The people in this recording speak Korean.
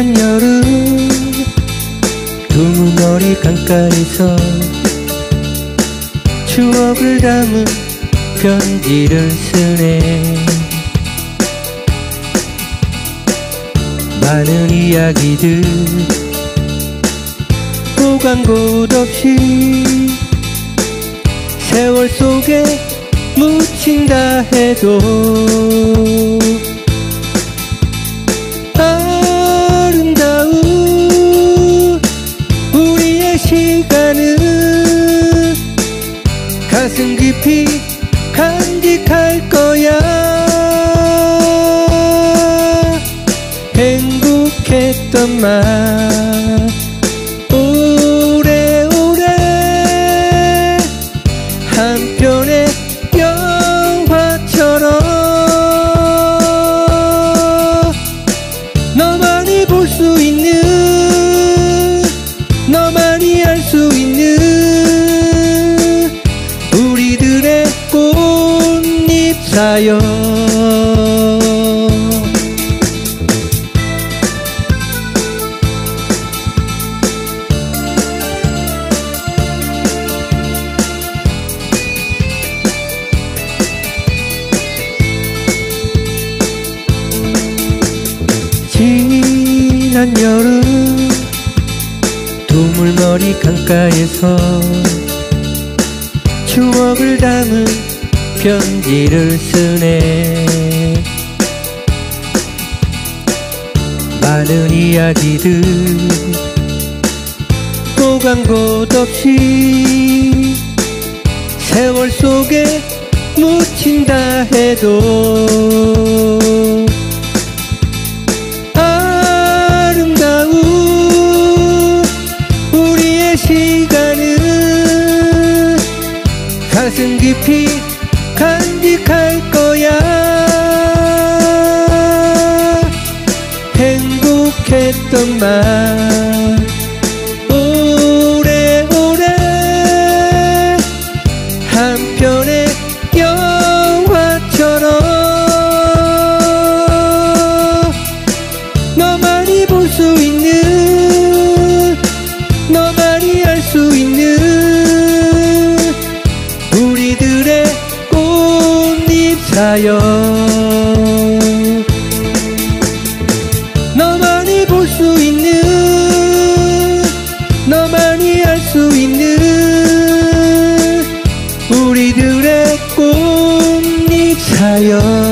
지난 여름 두문머리 강가에서 추억을 담은 편지를 쓰네. 많은 이야기들 보간 곳 없이 세월 속에 묻힌다 해도 가슴 깊이 간직할 거야. 행복했던 말 사연 지난 여름 두물머리 강가에서 추억을 담은 편지를 쓰네. 많은 이야기들 보간 곳 없이 세월 속에 묻힌다 해도 아름다운 우리의 시간은 가슴 깊이 간직할 거야. 행복했던 날 오래오래 한편 위하여 너만이 볼 수 있는 너만이 알 수 있는 우리들의 꽃잎 사연.